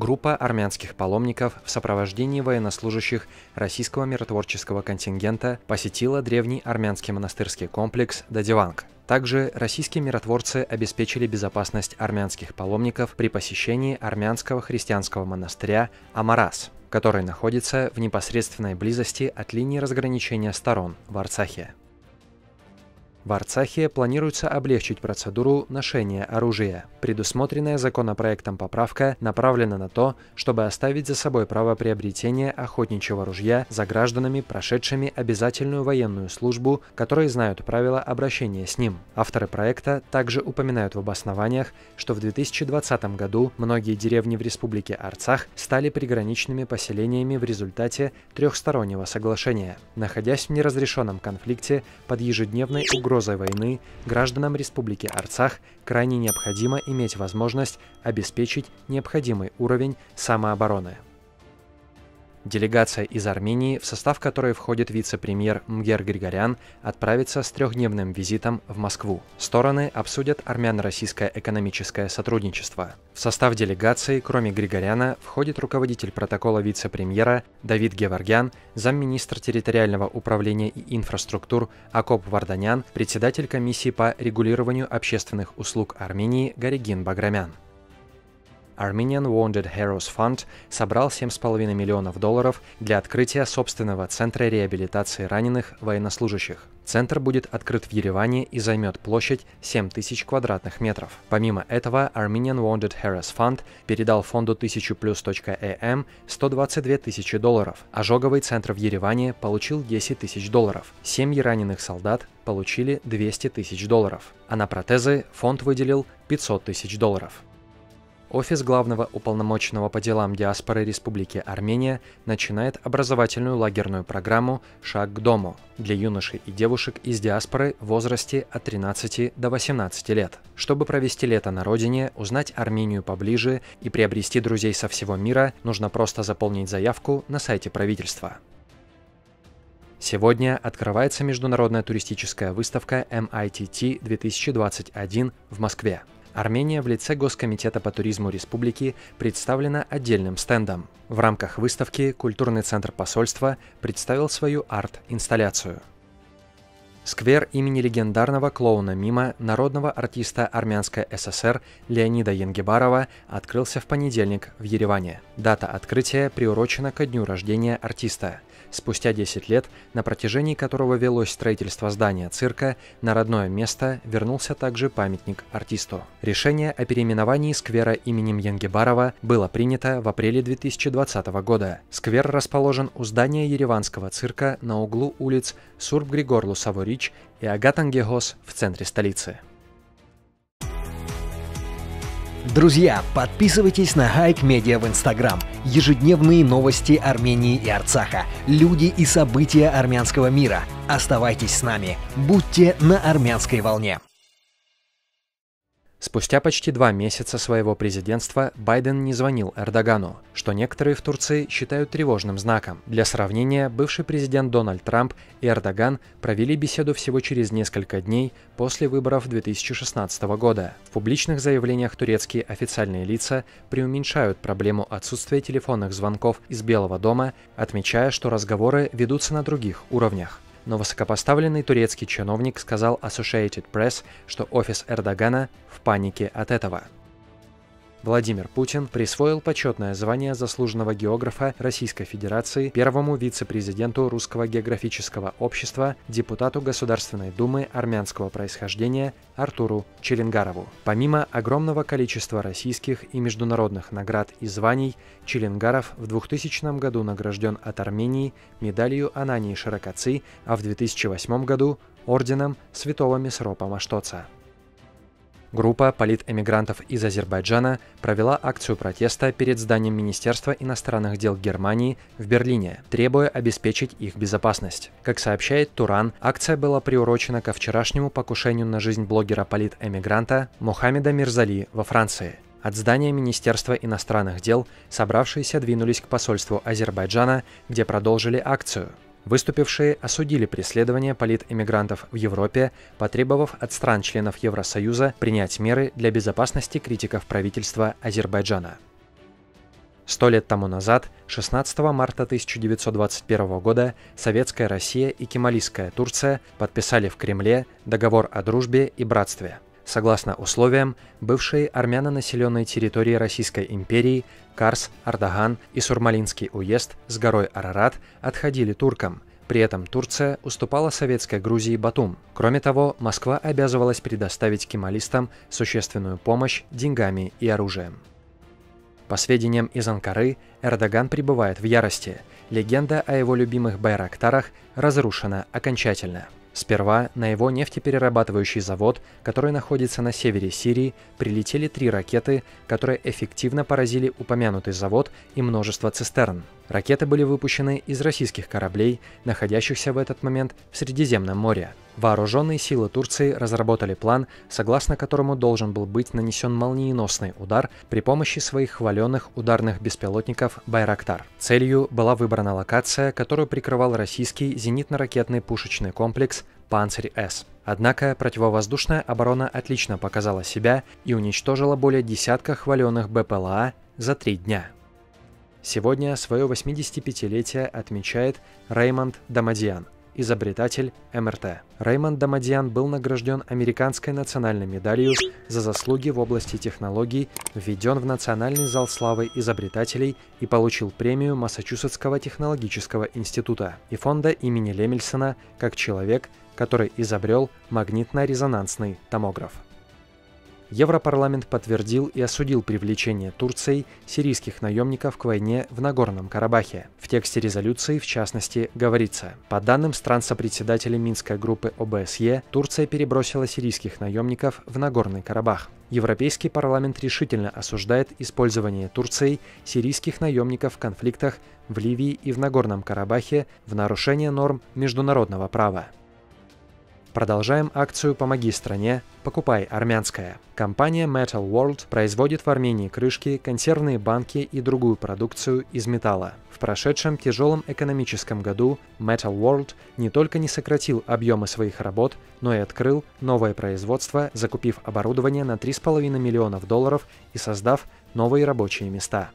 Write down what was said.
группа армянских паломников в сопровождении военнослужащих российского миротворческого контингента посетила древний армянский монастырский комплекс Дадиванг. Также российские миротворцы обеспечили безопасность армянских паломников при посещении армянского христианского монастыря Амарас, который находится в непосредственной близости от линии разграничения сторон в Арцахе. В Арцахе планируется облегчить процедуру ношения оружия. Предусмотренная законопроектом поправка направлена на то, чтобы оставить за собой право приобретения охотничьего ружья за гражданами, прошедшими обязательную военную службу, которые знают правила обращения с ним. Авторы проекта также упоминают в обоснованиях, что в 2020 году многие деревни в республике Арцах стали приграничными поселениями в результате трехстороннего соглашения. Находясь в неразрешенном конфликте под ежедневной угрозой угрозой войны гражданам Республики Арцах крайне необходимо иметь возможность обеспечить необходимый уровень самообороны. Делегация из Армении, в состав которой входит вице-премьер Мгер Григорян, отправится с трехдневным визитом в Москву. Стороны обсудят армяно-российское экономическое сотрудничество. В состав делегации, кроме Григоряна, входит руководитель протокола вице-премьера Давид Геворгян, замминистра территориального управления и инфраструктур Акоп Варданян, председатель комиссии по регулированию общественных услуг Армении Гаригин Баграмян. Armenian Wounded Heroes Fund собрал 7,5 миллионов долларов для открытия собственного центра реабилитации раненых военнослужащих. Центр будет открыт в Ереване и займет площадь 7 тысяч квадратных метров. Помимо этого, Armenian Wounded Heroes Fund передал фонду 1000plus.am 122 тысячи долларов. Ожоговый центр в Ереване получил 10 тысяч долларов. Семьи раненых солдат получили 200 тысяч долларов. А на протезы фонд выделил 500 тысяч долларов. Офис главного уполномоченного по делам диаспоры Республики Армения начинает образовательную лагерную программу «Шаг к дому» для юношей и девушек из диаспоры в возрасте от 13 до 18 лет. Чтобы провести лето на родине, узнать Армению поближе и приобрести друзей со всего мира, нужно просто заполнить заявку на сайте правительства. Сегодня открывается международная туристическая выставка MITT 2021 в Москве. Армения в лице Госкомитета по туризму республики представлена отдельным стендом. В рамках выставки культурный центр посольства представил свою арт-инсталляцию. Сквер имени легендарного клоуна Мима, народного артиста Армянской ССР Леонида Янгебарова открылся в понедельник в Ереване. Дата открытия приурочена ко дню рождения артиста спустя 10 лет, на протяжении которого велось строительство здания цирка, на родное место вернулся также памятник артисту. Решение о переименовании сквера именем Янгебарова было принято в апреле 2020 года. Сквер расположен у здания Ереванского цирка на углу улиц Сурб-Григор-Лусаворич и Агатангегос в центре столицы. Друзья, подписывайтесь на Хайк Медиа в Инстаграм. Ежедневные новости Армении и Арцаха, люди и события армянского мира. Оставайтесь с нами. Будьте на армянской волне. Спустя почти два месяца своего президентства Байден не звонил Эрдогану, что некоторые в Турции считают тревожным знаком. Для сравнения, бывший президент Дональд Трамп и Эрдоган провели беседу всего через несколько дней после выборов 2016 года. В публичных заявлениях турецкие официальные лица преуменьшают проблему отсутствия телефонных звонков из Белого дома, отмечая, что разговоры ведутся на других уровнях но высокопоставленный турецкий чиновник сказал Associated Press, что офис Эрдогана в панике от этого. Владимир Путин присвоил почетное звание заслуженного географа Российской Федерации первому вице-президенту Русского географического общества, депутату Государственной Думы армянского происхождения Артуру Челенгарову. Помимо огромного количества российских и международных наград и званий, Челенгаров в 2000 году награжден от Армении медалью Анании Широкоци, а в 2008 году орденом Святого Месропа Маштоца. Группа политэмигрантов из Азербайджана провела акцию протеста перед зданием Министерства иностранных дел Германии в Берлине, требуя обеспечить их безопасность. Как сообщает Туран, акция была приурочена ко вчерашнему покушению на жизнь блогера-политэмигранта Мухаммеда Мирзали во Франции. От здания Министерства иностранных дел собравшиеся двинулись к посольству Азербайджана, где продолжили акцию. Выступившие осудили преследование политэмигрантов в Европе, потребовав от стран-членов Евросоюза принять меры для безопасности критиков правительства Азербайджана. Сто лет тому назад, 16 марта 1921 года, Советская Россия и Кемалийская Турция подписали в Кремле договор о дружбе и братстве. Согласно условиям, бывшие армяно-населенные территории Российской империи Карс, Ардаган и Сурмалинский уезд с горой Арарат отходили туркам. При этом Турция уступала советской Грузии Батум. Кроме того, Москва обязывалась предоставить кемалистам существенную помощь деньгами и оружием. По сведениям из Анкары, Эрдоган пребывает в ярости. Легенда о его любимых байрактарах разрушена окончательно. Сперва на его нефтеперерабатывающий завод, который находится на севере Сирии, прилетели три ракеты, которые эффективно поразили упомянутый завод и множество цистерн. Ракеты были выпущены из российских кораблей, находящихся в этот момент в Средиземном море. Вооруженные силы Турции разработали план, согласно которому должен был быть нанесен молниеносный удар при помощи своих хваленных ударных беспилотников «Байрактар». Целью была выбрана локация, которую прикрывал российский зенитно-ракетный пушечный комплекс «Панцирь-С». Однако противовоздушная оборона отлично показала себя и уничтожила более десятка хваленных БПЛА за три дня. Сегодня свое 85-летие отмечает Реймонд Дамадьян – изобретатель МРТ. Реймонд Дамадьян был награжден Американской национальной медалью за заслуги в области технологий, введен в Национальный зал славы изобретателей и получил премию Массачусетского технологического института и фонда имени Лемельсона как человек, который изобрел магнитно-резонансный томограф. Европарламент подтвердил и осудил привлечение Турцией сирийских наемников к войне в Нагорном Карабахе. В тексте резолюции, в частности, говорится, по данным стран-сопредседателей Минской группы ОБСЕ, Турция перебросила сирийских наемников в Нагорный Карабах. Европейский парламент решительно осуждает использование Турцией сирийских наемников в конфликтах в Ливии и в Нагорном Карабахе в нарушение норм международного права. Продолжаем акцию «Помоги стране, покупай армянское». Компания Metal World производит в Армении крышки, консервные банки и другую продукцию из металла. В прошедшем тяжелом экономическом году Metal World не только не сократил объемы своих работ, но и открыл новое производство, закупив оборудование на 3,5 миллионов долларов и создав новые рабочие места.